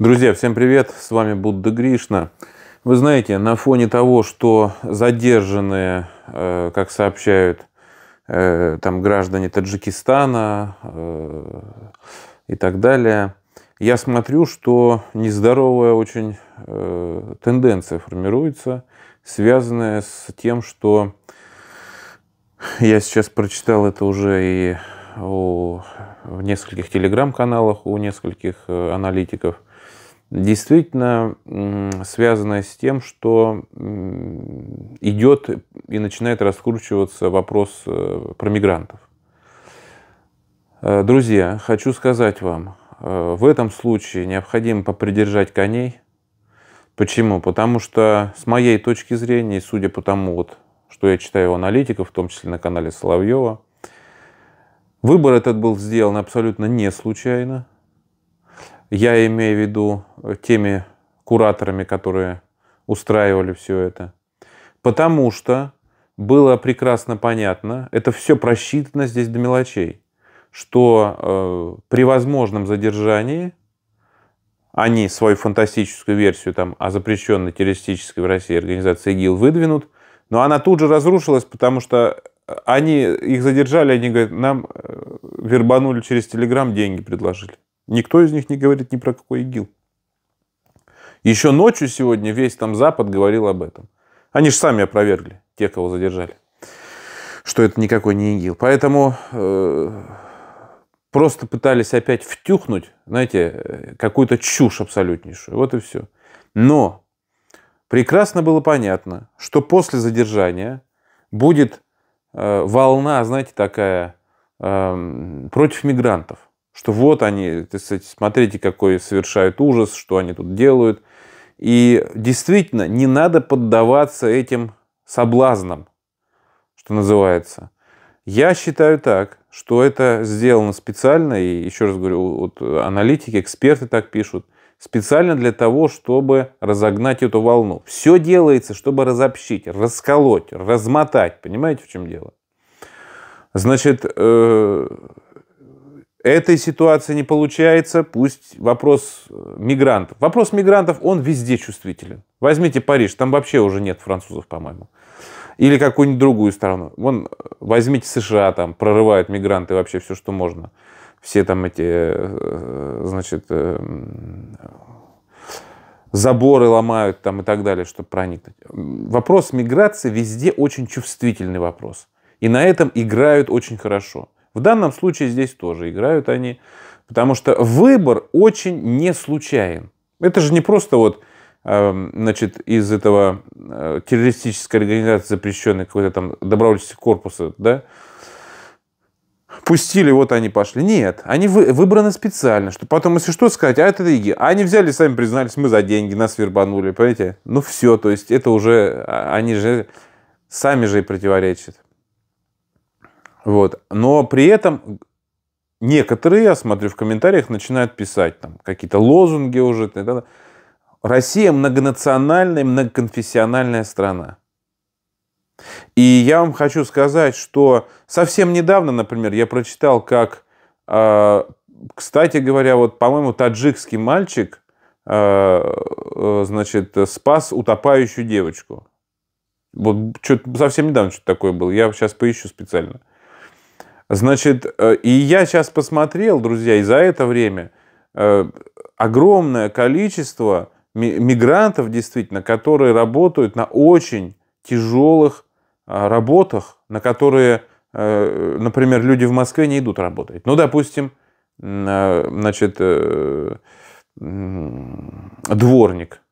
Друзья, всем привет! С вами Будда Гришна. Вы знаете, на фоне того, что задержанные, э, как сообщают э, там граждане Таджикистана э, и так далее, я смотрю, что нездоровая очень тенденция формируется, связанная с тем, что я сейчас прочитал это уже и в нескольких телеграм-каналах у нескольких аналитиков – действительно связанная с тем, что идет и начинает раскручиваться вопрос э, про мигрантов. Э, друзья, хочу сказать вам, э, в этом случае необходимо попридержать коней. Почему? Потому что с моей точки зрения, судя по тому, вот, что я читаю у аналитиков, в том числе на канале Соловьева, выбор этот был сделан абсолютно не случайно – я имею в виду э, теми кураторами, которые устраивали все это. Потому что было прекрасно понятно, это все просчитано здесь до мелочей, что э, при возможном задержании они свою фантастическую версию там, о запрещенной террористической в России организации ИГИЛ выдвинут, но она тут же разрушилась, потому что они их задержали, они говорят, нам э, вербанули через Телеграм, деньги предложили. Никто из них не говорит ни про какой ИГИЛ. Еще ночью сегодня весь там Запад говорил об этом. Они же сами опровергли, те, кого задержали, что это никакой не ИГИЛ. Поэтому э, просто пытались опять втюхнуть, знаете, какую-то чушь абсолютнейшую. Вот и все. Но прекрасно было понятно, что после задержания будет э, волна, знаете, такая э, против мигрантов что вот они, смотрите, какой совершают ужас, что они тут делают. И действительно, не надо поддаваться этим соблазнам, что называется. Я считаю так, что это сделано специально, и еще раз говорю, вот аналитики, эксперты так пишут, специально для того, чтобы разогнать эту волну. Все делается, чтобы разобщить, расколоть, размотать. Понимаете, в чем дело? Значит, э, этой ситуации не получается, пусть вопрос э, мигрантов. Вопрос мигрантов, он везде чувствителен. Возьмите Париж, там вообще уже нет французов, по-моему. Или какую-нибудь другую страну. Вон, э, возьмите США, там прорывают мигранты вообще все, что можно. Все там эти, э, значит, заборы ломают там и так далее, чтобы проникнуть. Вопрос миграции везде очень чувствительный вопрос. И на этом играют очень хорошо. В данном случае здесь тоже играют они, потому что выбор очень не случайен. Это же не просто вот эм, значит, из этого э, террористической организации, запрещенной какой-то там добровольческого корпуса, да, пустили, вот они пошли. Нет, они вы, выбраны специально, что потом, если что, сказать, а это ИГИ. А они взяли, сами признались, мы за деньги, нас вербанули, понимаете? Ну все, то есть это уже, а, они же сами же и противоречат. Вот. Но при этом некоторые, я смотрю в комментариях, начинают писать там какие-то лозунги уже. Россия многонациональная, многоконфессиональная страна. И я вам хочу сказать, что совсем недавно, например, я прочитал, как, а, кстати говоря, вот, по-моему, таджикский мальчик, а, э, значит, спас утопающую девочку. Вот что совсем недавно что-то такое было. Я сейчас поищу специально. Значит, э, и я сейчас посмотрел, друзья, и за это время э, огромное количество мигрантов, действительно, которые работают на очень тяжелых а, работах, на которые, э, например, люди в Москве не идут работать. Ну, допустим, значит, дворник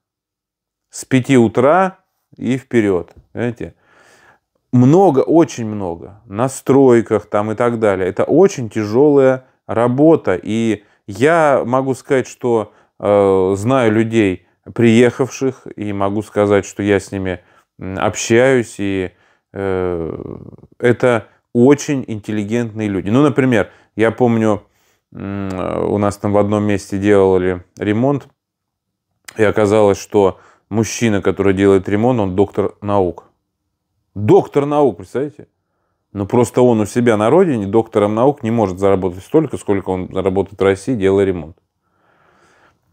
с 5 утра и вперед. Знаете? Много, очень много на стройках там и так далее. Это очень тяжелая работа. И я могу сказать, что э, знаю людей, приехавших, и могу сказать, что я с ними общаюсь, и э, это очень интеллигентные люди. Ну, например, я помню, э, у нас там в одном месте делали ремонт, и оказалось, что мужчина, который делает ремонт, он доктор наук. Доктор наук, представляете? Ну, просто он у себя на родине доктором наук не может заработать столько, сколько он заработает в России, делая ремонт.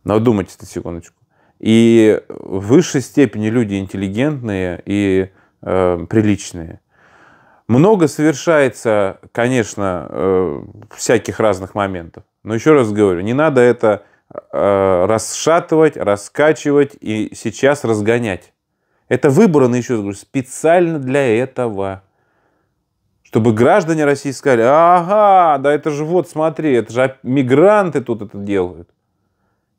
Но думайте на секундочку. И в высшей степени люди интеллигентные и э, приличные. Много совершается, конечно, э, всяких разных моментов. Но еще раз говорю, не надо это э, расшатывать, раскачивать и сейчас разгонять. Это выбрано, еще раз говорю, специально для этого. Чтобы граждане России сказали, ага, да это же вот, смотри, это же мигранты тут это делают.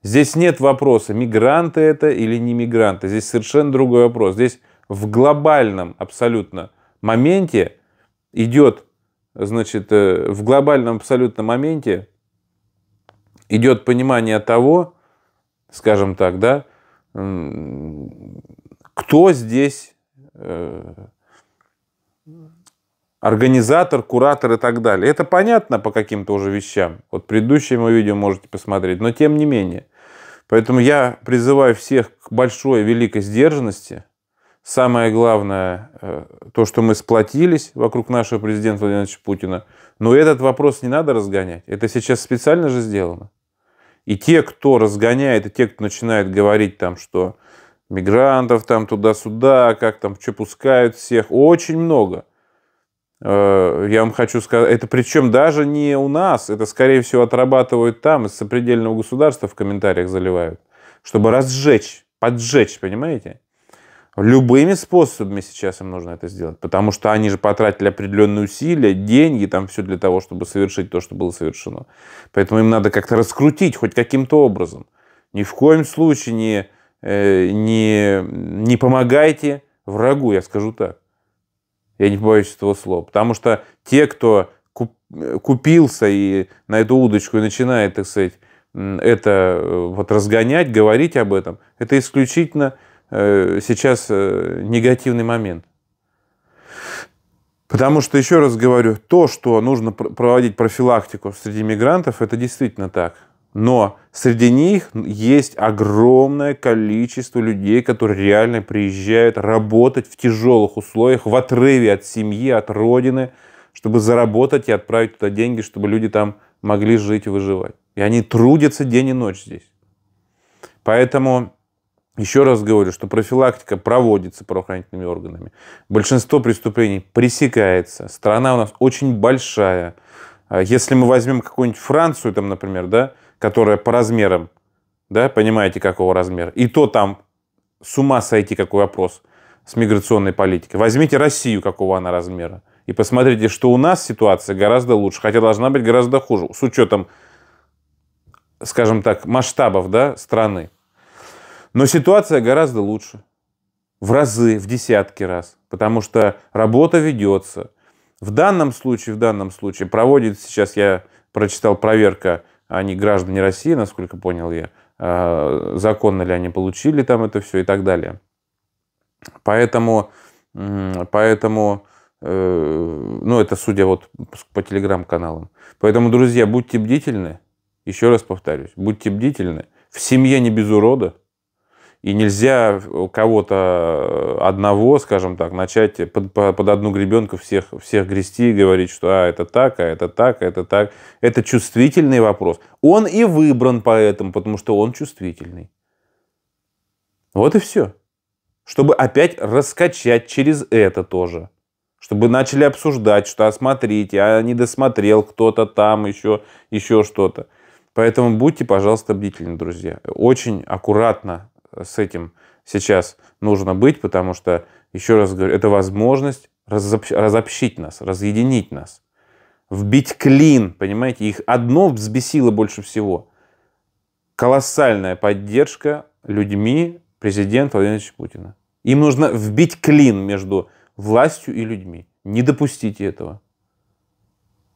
Здесь нет вопроса, мигранты это или не мигранты. Здесь совершенно другой вопрос. Здесь в глобальном абсолютно моменте идет, значит, э, в глобальном абсолютном моменте идет понимание того, скажем так, да, кто здесь э, организатор, куратор и так далее. Это понятно по каким-то уже вещам. Вот предыдущее мое видео можете посмотреть, но тем не менее. Поэтому я призываю всех к большой, великой сдержанности. Самое главное, э, то, что мы сплотились вокруг нашего президента Владимира Путина. Но этот вопрос не надо разгонять. Это сейчас специально же сделано. И те, кто разгоняет, и те, кто начинает говорить там, что мигрантов там туда-сюда, как там, что пускают всех, очень много. Э, я вам хочу сказать, это причем даже не у нас, это скорее всего отрабатывают там, из сопредельного государства в комментариях заливают, чтобы разжечь, поджечь, понимаете? Любыми способами сейчас им нужно это сделать, потому что они же потратили определенные усилия, деньги, там все для того, чтобы совершить то, что было совершено. Поэтому им надо как-то раскрутить хоть каким-то образом. Ни в коем случае не, не, не помогайте врагу, я скажу так. Я не побоюсь этого слова. Потому что те, кто купился и на эту удочку и начинает, так сказать, это э, вот разгонять, говорить об этом, это исключительно Э, сейчас э, негативный момент. Потому что, еще раз говорю, то, что нужно проводить профилактику среди мигрантов, это действительно так. Но среди них есть огромное количество людей, которые реально приезжают работать в тяжелых условиях, в отрыве от семьи, от родины, чтобы заработать и отправить туда деньги, чтобы люди там могли жить и выживать. И они трудятся день и ночь здесь. Поэтому еще раз говорю, что профилактика проводится правоохранительными органами. Большинство преступлений пресекается. Страна у нас очень большая. А если мы возьмем какую-нибудь Францию, там, например, да, которая по размерам, да, понимаете, какого размера, и то там с ума сойти какой вопрос с миграционной политикой. Возьмите Россию, какого она размера, и посмотрите, что у нас ситуация гораздо лучше, хотя должна быть гораздо хуже, с учетом, скажем так, масштабов да, страны. Но ситуация гораздо лучше. В разы, в десятки раз. Потому что работа ведется. В данном случае, в данном случае проводится сейчас, я прочитал проверка, они граждане России, насколько понял я, а, законно ли они получили там это все и так далее. Поэтому, поэтому э, ну, это судя вот по телеграм-каналам. Поэтому, друзья, будьте бдительны. Еще раз повторюсь, будьте бдительны. В семье не без урода. И нельзя кого-то одного, скажем так, начать под, под одну гребенку всех, всех грести и говорить, что а, это так, а это так, а это так. Это чувствительный вопрос. Он и выбран поэтому, потому что он чувствительный. Вот и все. Чтобы опять раскачать через это тоже. Чтобы начали обсуждать, что а смотрите, а не досмотрел кто-то там, еще, еще что-то. Поэтому будьте, пожалуйста, бдительны, друзья. Очень аккуратно с этим сейчас нужно быть, потому что, еще раз говорю, это возможность разобщить нас, разъединить нас, вбить клин, понимаете? Их одно взбесило больше всего. Колоссальная поддержка людьми президента Владимира Путина. Им нужно вбить клин между властью и людьми. Не допустите этого.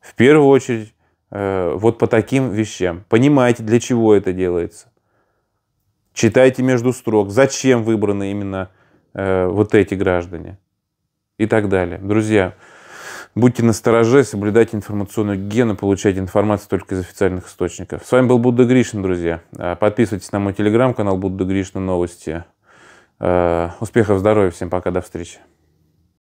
В первую очередь, э, вот по таким вещам. Понимаете, для чего это делается. Читайте между строк, зачем выбраны именно э, вот эти граждане и так далее. Друзья, будьте настороже, соблюдайте информационную гигиену, получайте информацию только из официальных источников. С вами был Будда Гришин, друзья. Э, подписывайтесь на мой телеграм-канал Будда Гришна Новости. Э, успехов, здоровья, всем пока, до встречи.